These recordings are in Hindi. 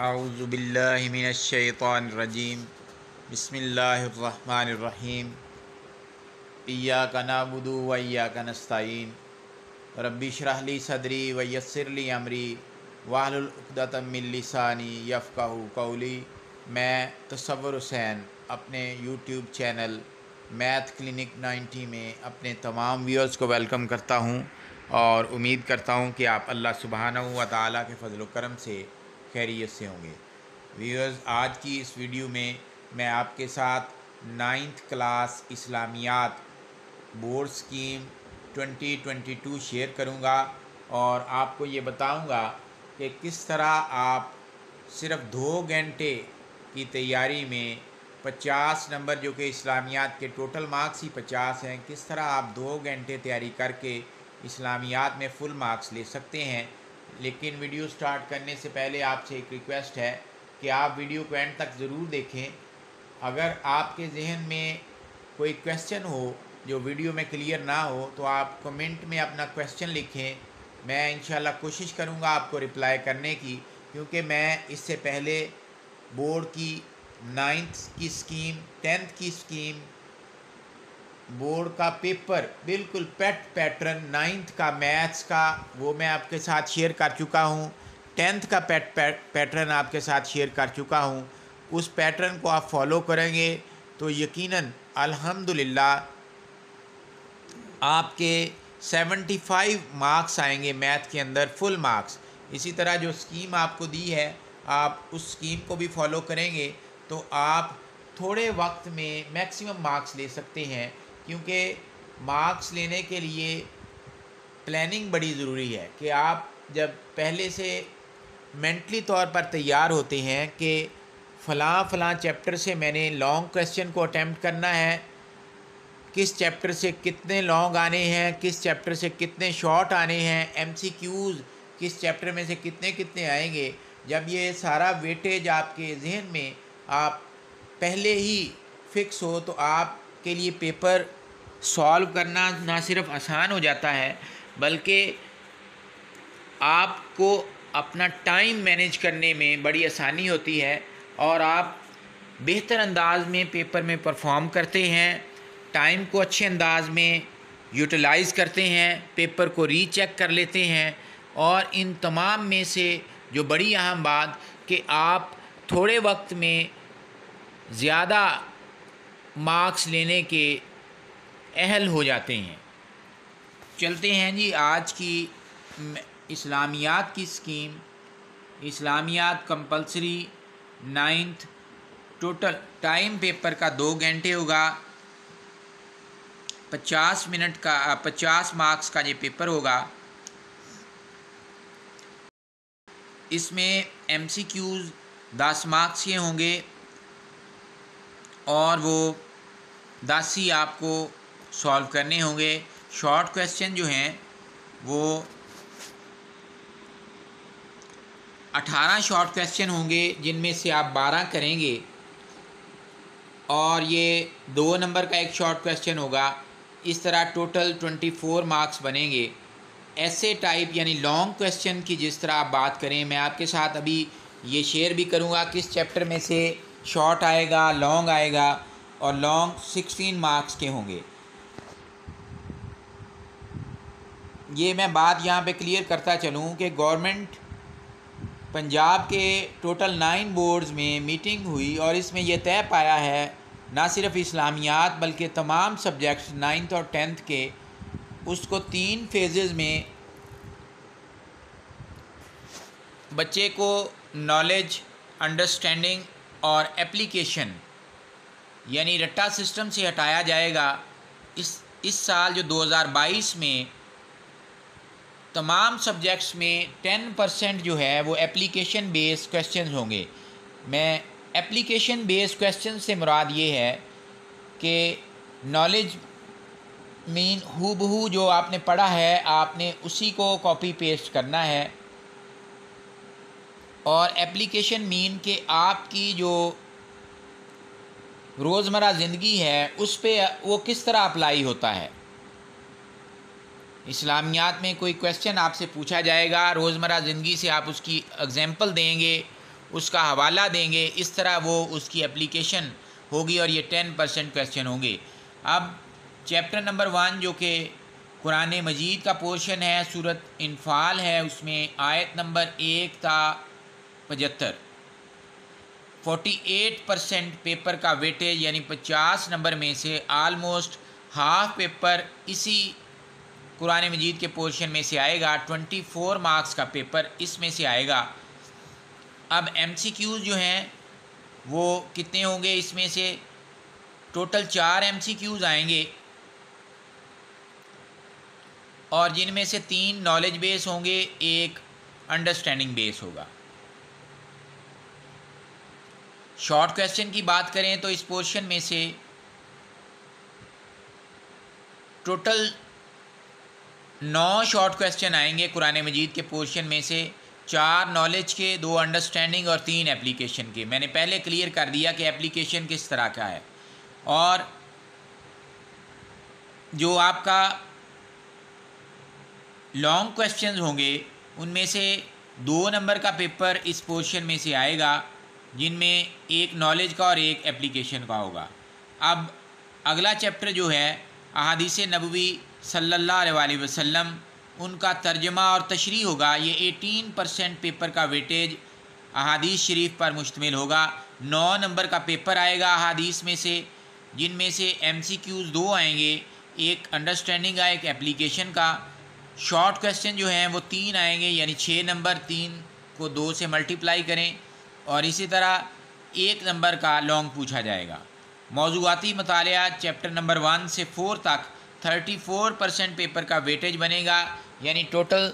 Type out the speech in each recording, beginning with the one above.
आउज़ुबिल्लिमिनशैतानरजीम बिस्मिल्लाहिर्रहमानिर्रहीम इय्याका नअबुदु व इय्याका नस्तईन रब्बि इश्रह ली सदरी व यस्सिर ली अमरी वाहलुल उक़दतम मिन लिसानी यफ़क़हू कौली मैं तसव्वुर हुसैन अपने यूट्यूब चैनल मैथ क्लिनिक 90 में अपने तमाम व्यूअर्स को वेलकम करता हूँ और उम्मीद करता हूँ कि आप अल्लाह सुबहानहू व तआला के फजल करम से खैरियत से होंगे। व्यूअर्स आज की इस वीडियो में मैं आपके साथ ninth class Islamiyat board scheme 2022 share करूँगा और आपको ये बताऊँगा कि किस तरह आप सिर्फ़ दो घंटे की तैयारी में 50 नंबर जो कि इस्लामियात के टोटल मार्क्स ही 50 हैं, किस तरह आप दो घंटे तैयारी करके इस्लामियात में फुल मार्क्स ले सकते हैं। लेकिन वीडियो स्टार्ट करने से पहले आपसे एक रिक्वेस्ट है कि आप वीडियो को एंड तक ज़रूर देखें। अगर आपके जहन में कोई क्वेश्चन हो, जो वीडियो में क्लियर ना हो तो आप कमेंट में अपना क्वेश्चन लिखें। मैं इंशाल्लाह कोशिश करूँगा आपको रिप्लाई करने की, क्योंकि मैं इससे पहले बोर्ड की नाइन्थ की स्कीम टेंथ की स्कीम बोर्ड का पेपर, बिल्कुल पेट पैटर्न, नाइन्थ का मैथ्स का, वो मैं आपके साथ शेयर कर चुका हूँ। टेंथ का पेट पैटर्न आपके साथ शेयर कर चुका हूँ। उस पैटर्न को आप फॉलो करेंगे तो यकीनन, अल्हम्दुलिल्लाह, आपके 75 मार्क्स आएँगे मैथ के अंदर, फुल मार्क्स। इसी तरह जो स्कीम आपको दी है, आप उस स्कीम को भी फॉलो करेंगे तो आप थोड़े वक्त में मैक्सिमम मार्क्स ले सकते हैं। क्योंकि मार्क्स लेने के लिए प्लानिंग बड़ी ज़रूरी है कि आप जब पहले से मेंटली तौर पर तैयार होते हैं कि फ़लाँ फ़लाँ चैप्टर से मैंने लॉन्ग क्वेश्चन को अटैम्प्ट करना है, किस चैप्टर से कितने लॉन्ग आने हैं, किस चैप्टर से कितने शॉर्ट आने हैं एमसीक्यूज़ किस चैप्टर में से कितने कितने आएँगे, जब ये सारा वेटेज आपके जहन में आप पहले ही फिक्स हो तो आपके लिए पेपर सॉल्व करना ना सिर्फ़ आसान हो जाता है, बल्कि आपको अपना टाइम मैनेज करने में बड़ी आसानी होती है और आप बेहतर अंदाज में पेपर में परफॉर्म करते हैं टाइम को अच्छे अंदाज में यूटिलाइज़ करते हैं पेपर को रीचेक कर लेते हैं और इन तमाम में से जो बड़ी अहम बात कि आप थोड़े वक्त में ज़्यादा मार्क्स लेने के अहल हो जाते हैं। चलते हैं जी आज की इस्लामियात की scheme. Islamiyat compulsory ninth total time paper का दो घंटे होगा। पचास मिनट का, पचास मार्क्स का ये पेपर होगा। इसमें एम सी क्यूज़ दस मार्क्स के होंगे। और वो दस ही आपको सॉल्व करने होंगे। शॉर्ट क्वेश्चन जो हैं, वो अठारह शॉर्ट क्वेश्चन होंगे, जिनमें से आप बारह करेंगे। और ये दो नंबर का एक शॉर्ट क्वेश्चन होगा। इस तरह टोटल ट्वेंटी फोर मार्क्स बनेंगे। ऐसे टाइप, यानी लॉन्ग क्वेश्चन की जिस तरह आप बात करें, मैं आपके साथ अभी ये शेयर भी करूँगा, किस चैप्टर में से शॉर्ट आएगा लॉन्ग आएगा और लॉन्ग सिक्सटीन मार्क्स के होंगे। ये मैं बात यहाँ पे क्लियर करता चलूँ कि गवर्नमेंट पंजाब के टोटल नाइन बोर्ड्स में मीटिंग हुई और इसमें यह तय पाया है, ना सिर्फ़ इस्लामियात बल्कि तमाम सब्जेक्ट्स नाइन्थ और टेंथ के, उसको तीन फेजेस में बच्चे को नॉलेज अंडरस्टैंडिंग और एप्लीकेशन यानी रट्टा सिस्टम से हटाया जाएगा। इस इस साल जो 2022 में तमाम सब्जेक्ट्स में टेन परसेंट जो है, वो एप्लीकेशन बेस्ड क्वेश्चन होंगे। मैं एप्लीकेशन बेस्ड क्वेश्चन से मुराद ये है कि नॉलेज मीन हु जो आपने पढ़ा है, आपने उसी को कॉपी पेस्ट करना है। और एप्लीकेशन मीन कि आपकी जो रोज़मर्रा ज़िंदगी है, उस पर वो किस तरह अप्लाई होता है? इस्लामियात में कोई क्वेश्चन आपसे पूछा जाएगा, रोज़मर्रा ज़िंदगी से आप उसकी एग्ज़ाम्पल देंगे, उसका हवाला देंगे, इस तरह वो उसकी एप्लीकेशन होगी और ये टेन परसेंट क्वेश्चन होंगे। अब चैप्टर नंबर वन जो कि कुरान मजीद का पोर्शन है, सूरत इनफाल है, उसमें आयत नंबर एक था पचहत्तर। फोर्टी एट परसेंट पेपर का वेटेज यानी पचास नंबर में से आलमोस्ट हाफ़ पेपर इसी कुरान मजीद के पोर्शन में से आएगा ट्वेंटी फोर मार्क्स का पेपर इसमें से आएगा। अब एम सी क्यूज़ जो हैं, वो कितने होंगे इसमें से? टोटल चार एम सी क्यूज़ आएँगे। और जिनमें से तीन नॉलेज बेस होंगे, एक अंडरस्टैंडिंग बेस होगा। शॉर्ट क्वेश्चन की बात करें तो इस पोर्शन में से टोटल नौ शॉर्ट क्वेश्चन आएँगे कुरान मजीद के पोर्शन में से। चार नॉलेज के, दो अंडरस्टैंडिंग और तीन एप्लीकेशन के। मैंने पहले क्लियर कर दिया कि एप्लीकेशन किस तरह का है। और जो आपका लॉन्ग क्वेश्चंस होंगे, उनमें से दो नंबर का पेपर इस पोर्शन में से आएगा। जिनमें एक नॉलेज का और एक एप्लीकेशन का होगा। अब अगला चैप्टर जो है, अहादीस नबवी सल्ला वसम उनका तर्जमा और तशरी होगा। ये 18 परसेंट पेपर का वेटेज अहादीस शरीफ पर मुश्तमिल होगा। नौ नंबर का पेपर आएगा अहादीस में से, जिनमें से एम सी क्यूज़ दो आएँगे। एक अंडरस्टैंडिंग का, एक एप्लीकेशन का। शॉर्ट क्वेश्चन जो हैं, वो तीन आएँगे, यानी छः नंबर तीन को दो से मल्टीप्लाई करें। और इसी तरह एक नंबर का लॉन्ग पूछा जाएगा। मौजूदी मताल चैप्टर नंबर वन से फोर तक थर्टी फोर परसेंट पेपर का वेटेज बनेगा, यानी टोटल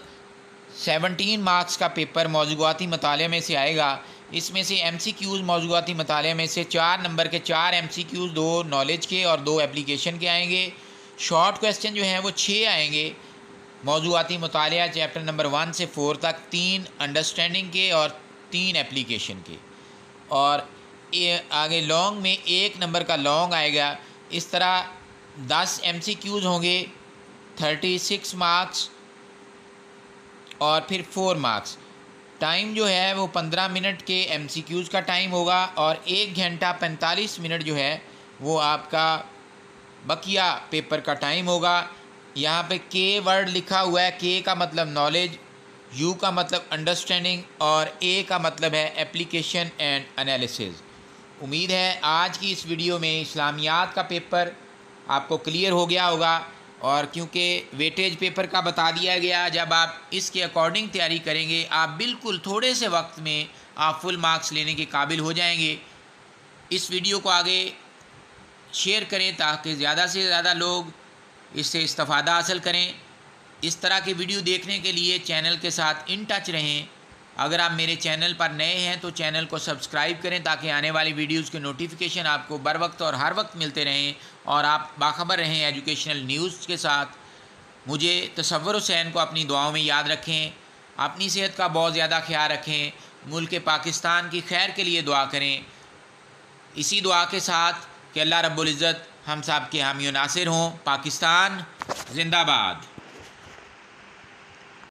सेवनटीन मार्क्स का पेपर मौजूदी मताल में से आएगा। इसमें से एम सी क्यूज़ मौजूदी मताल में से चार नंबर के चार एम सी क्यूज़ दो नॉलेज के और दो एप्लीकेशन के आएँगे। शॉर्ट क्वेश्चन जो हैं, वो छः आएँगे। मौजूदी मताल चैप्टर नंबर वन से फोर तक तीन अंडरस्टैंडिंग के और तीन एप्लीकेशन के। और ए, आगे लॉन्ग में एक नंबर का लॉन्ग आएगा। इस तरह दस एम सी क्यूज़ होंगे थर्टी सिक्स मार्क्स और फिर फोर मार्क्स टाइम जो है वो पंद्रह मिनट के एम सी क्यूज़ का टाइम होगा और एक घंटा पैंतालीस मिनट जो है वो आपका बकिया पेपर का टाइम होगा। यहाँ पे के वर्ड लिखा हुआ है। के का मतलब नॉलेज यू का मतलब अंडरस्टैंडिंग और ए का मतलब है एप्लीकेशन एंड एनालिसिस उम्मीद है आज की इस वीडियो में इस्लामियात का पेपर आपको क्लियर हो गया होगा और क्योंकि वेटेज पेपर का बता दिया गया, जब आप इसके अकॉर्डिंग तैयारी करेंगे, आप बिल्कुल थोड़े से वक्त में आप फुल मार्क्स लेने के काबिल हो जाएँगे। इस वीडियो को आगे शेयर करें ताकि ज़्यादा से ज़्यादा लोग इससे इस्तफ़ादा हासिल करें। इस तरह की वीडियो देखने के लिए चैनल के साथ इन टच रहें। अगर आप मेरे चैनल पर नए हैं तो चैनल को सब्सक्राइब करें ताकि आने वाली वीडियोज़ के नोटिफिकेशन आपको बर वक्त और हर वक्त मिलते रहें और आप बाखबर रहें एजुकेशनल न्यूज़ के साथ। मुझे तस्वर हुसैन को अपनी दुआओं में याद रखें, अपनी सेहत का बहुत ज़्यादा ख्याल रखें, मुल्क पाकिस्तान की खैर के लिए दुआ करें। इसी दुआ के साथ कि अल्लाह रब्बुल इज़्ज़त हम सब के हामी नासिर हों, पाकिस्तान जिंदाबाद।